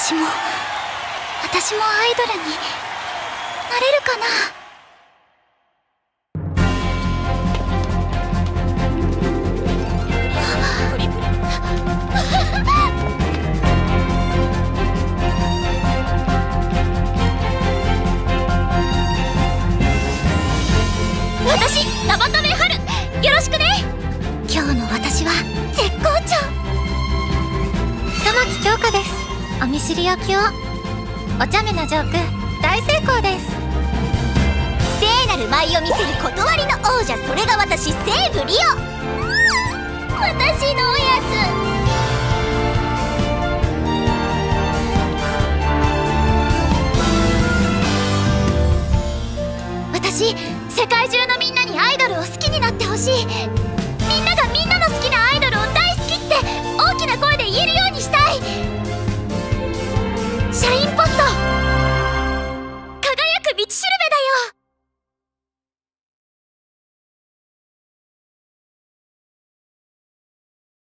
私も私もアイドルになれるかな。私生メハルよろしくね。お見知りおきを。お茶目なジョーク。大成功です。聖なる舞を見せる断りの王者。それが私セーブリオ。私のおやつ。世界中のみんなにアイドルを好きになってほしい。シャ。